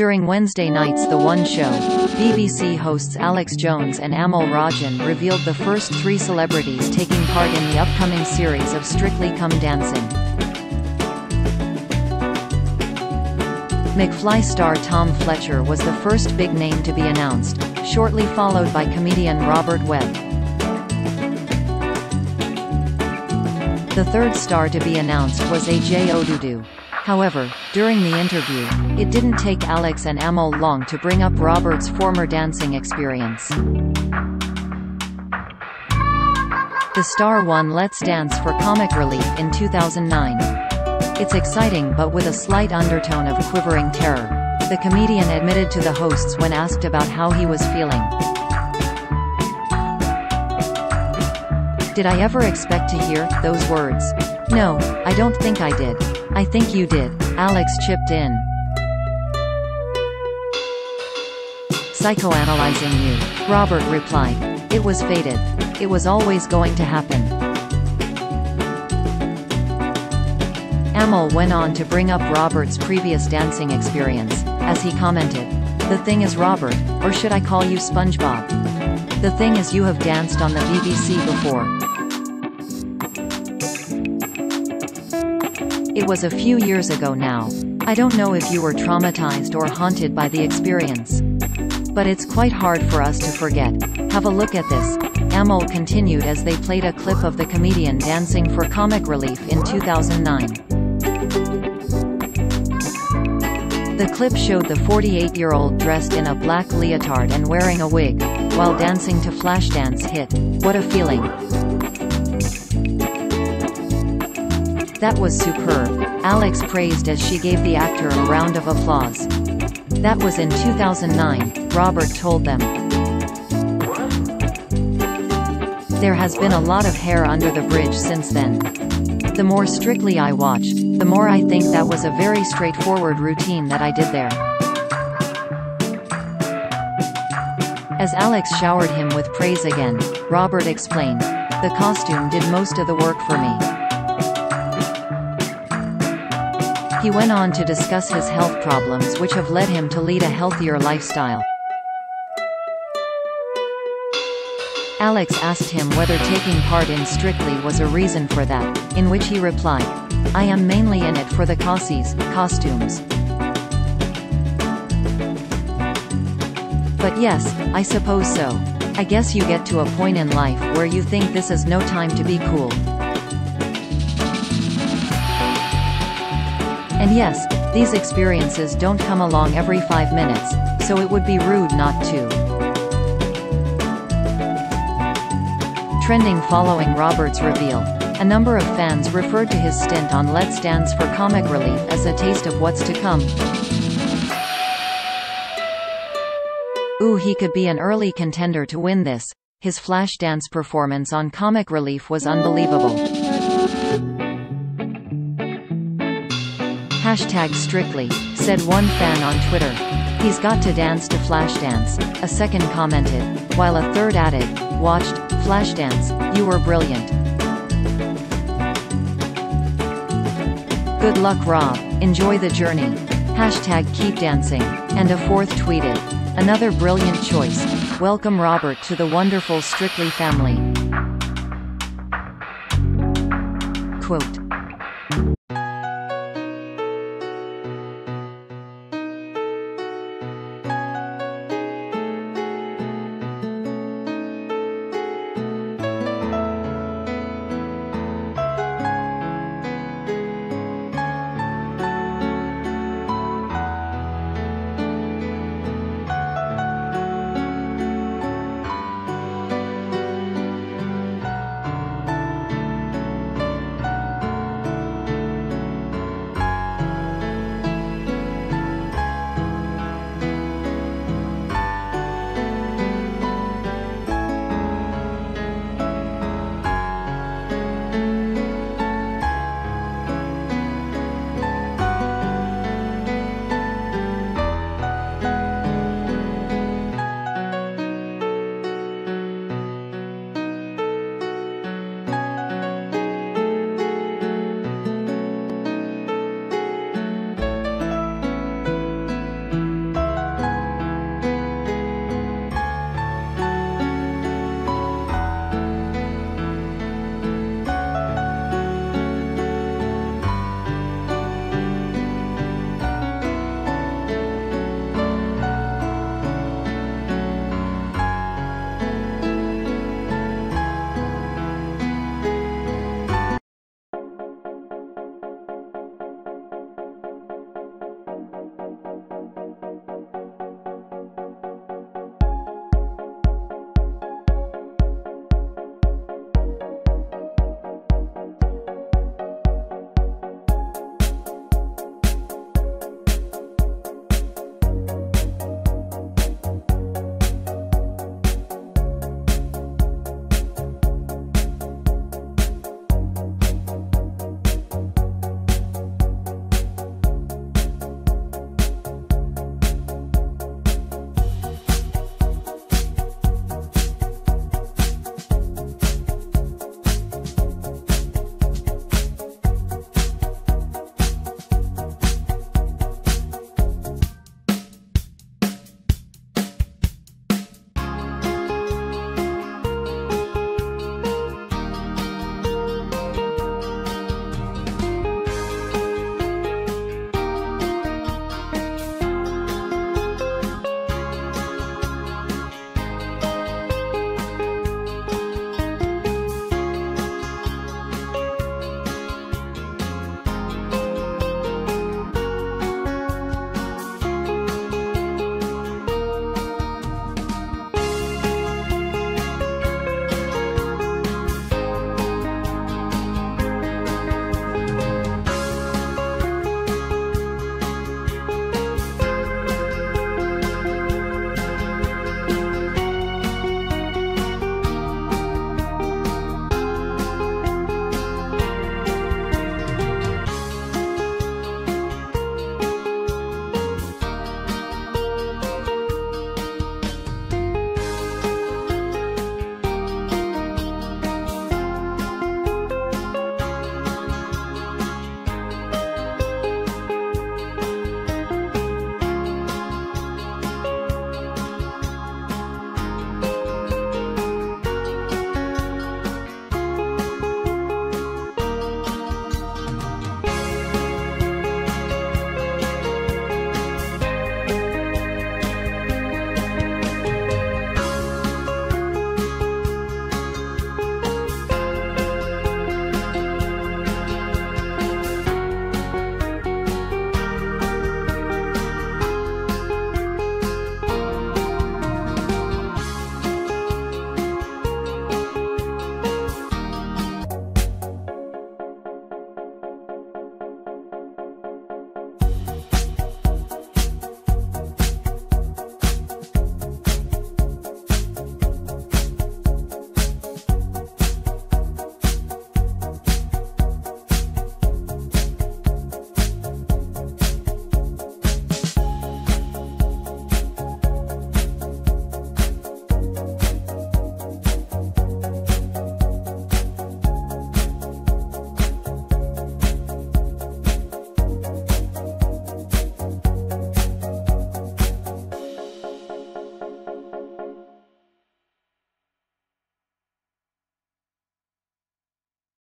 During Wednesday night's The One Show, BBC hosts Alex Jones and Amol Rajan revealed the first three celebrities taking part in the upcoming series of Strictly Come Dancing. McFly star Tom Fletcher was the first big name to be announced, shortly followed by comedian Robert Webb. The third star to be announced was AJ Odudu. However, during the interview, it didn't take Alex and Amol long to bring up Robert's former dancing experience. The star won Let's Dance for Comic Relief in 2009. It's exciting but with a slight undertone of quivering terror. The comedian admitted to the hosts when asked about how he was feeling. Did I ever expect to hear those words? No, I don't think I did. I think you did, Alex chipped in. Psychoanalyzing you, Robert replied. It was fated. It was always going to happen. Amol went on to bring up Robert's previous dancing experience, as he commented, The thing is Robert, or should I call you SpongeBob? The thing is you have danced on the BBC before. It was a few years ago now. I don't know if you were traumatized or haunted by the experience. But it's quite hard for us to forget. Have a look at this. Amol continued as they played a clip of the comedian dancing for comic relief in 2009. The clip showed the 48-year-old dressed in a black leotard and wearing a wig, while dancing to Flashdance hit, What a Feeling. That was superb. Alex praised as she gave the actor a round of applause. That was in 2009, Robert told them. There has been a lot of hair under the bridge since then. The more strictly I watch, the more I think that was a very straightforward routine that I did there. As Alex showered him with praise again, Robert explained, The costume did most of the work for me. He went on to discuss his health problems which have led him to lead a healthier lifestyle. Alex asked him whether taking part in Strictly was a reason for that, in which he replied, I am mainly in it for the cossies, costumes. But yes, I suppose so. I guess you get to a point in life where you think this is no time to be cool. And yes, these experiences don't come along every five minutes, so it would be rude not to. Trending following Robert's reveal. A number of fans referred to his stint on Let's Dance for comic relief as a taste of what's to come. Ooh he could be an early contender to win this. His Flashdance performance on Comic Relief was unbelievable. Hashtag Strictly, said one fan on Twitter. He's got to dance to Flashdance, a second commented, while a third added, watched, Flashdance, you were brilliant. Good luck Rob, enjoy the journey. Hashtag keep dancing. And a fourth tweeted, another brilliant choice. Welcome Robert to the wonderful Strictly family. Quote,